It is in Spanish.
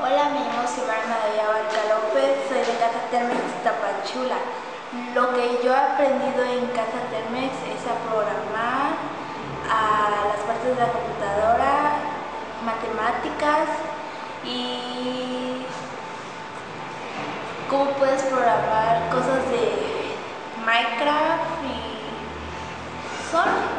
Hola, me llamo Xiomara Madaya Barca López, soy de Casa Termex Tapachula. Lo que yo he aprendido en Casa Termes es a programar, a las partes de la computadora, matemáticas y cómo puedes programar cosas de Minecraft y son